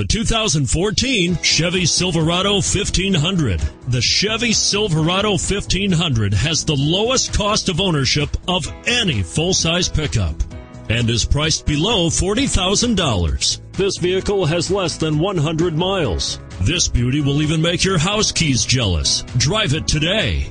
The 2014 Chevy Silverado 1500. The Chevy Silverado 1500 has the lowest cost of ownership of any full-size pickup and is priced below $40,000. This vehicle has less than 100 miles. This beauty will even make your house keys jealous. Drive it today.